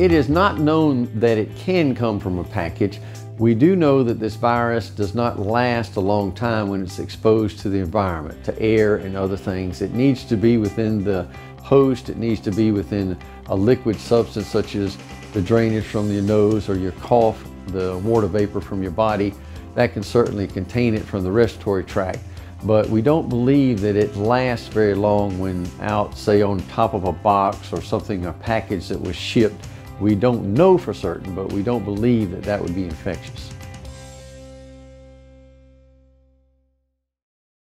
it is not known that it can come from a package. We do know that this virus does not last a long time when it's exposed to the environment, to air and other things. It needs to be within the host, it needs to be within a liquid substance such as the drainage from your nose or your cough, the water vapor from your body. That can certainly contain it from the respiratory tract but we don't believe that it lasts very long when out, say, on top of a box or something, a package that was shipped. We don't know for certain, but we don't believe that that would be infectious.